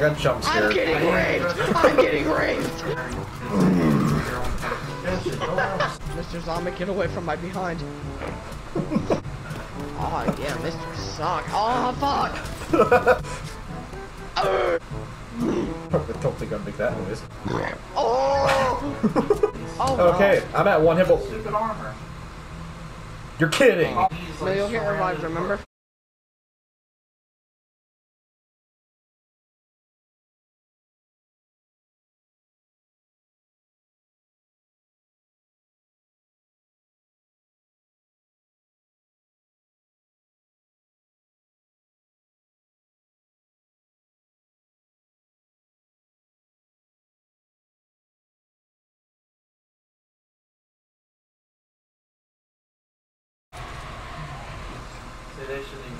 I got jump scared. I'm getting raped! I'm getting raped! Mr. Zombie, get away from my behind. oh yeah, Mr. Sock. Oh fuck! I don't think I'd make that noise. Oh! Oh no. Okay, I'm at one hit. po- Stupid armor. You're kidding. He's No, like you'll get soaring revived, remember?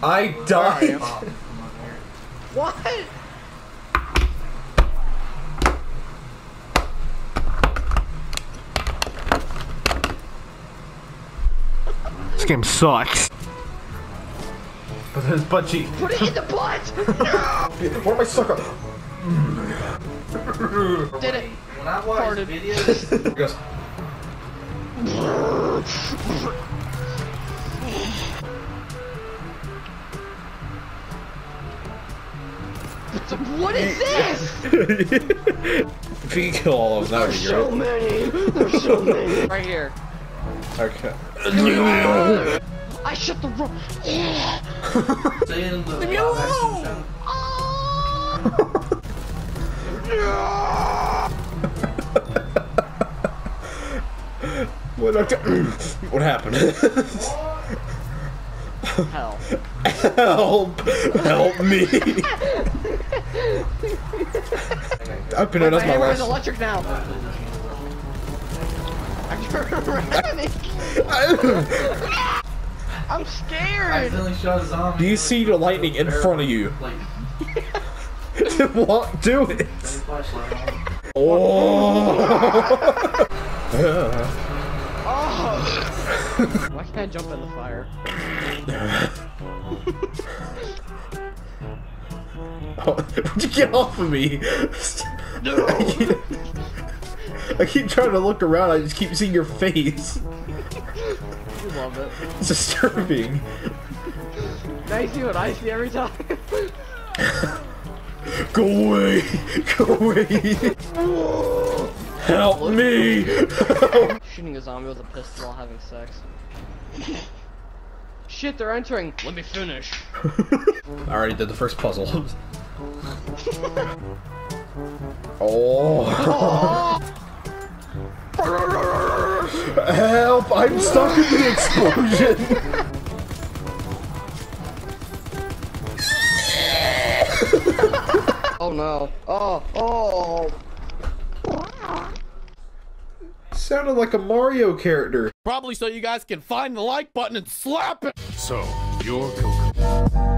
I died. From up here. What? This game sucks. But, but gee, Put it in the butt! where am I stuck? Did it? When I watch videos, He goes, What is this? if you can kill all of them, that would be So many! There's so many! Right here. Okay. I shut the room. saying the live action show. What, what happened? Help. Help! Help me! I've been My that's my hammer is last. electric now. I'm running. I'm scared. accidentally shot a zombie. Do you see the lightning in front of you? What? Do it! Oh! Oh. Why can't I jump in the fire? oh, Would you get off of me? I keep, I keep trying to look around, I just keep seeing your face. You love it. It's disturbing. Now you see what I see every time. Go away! Go away! Help me! Shooting a zombie with a pistol while having sex. Shit, they're entering. Let me finish. I already did the first puzzle. Oh. Help! I'm stuck in the explosion! oh no. Oh, oh! Sounded like a Mario character. Probably so you guys can find the like button and slap it! So, you're Coco.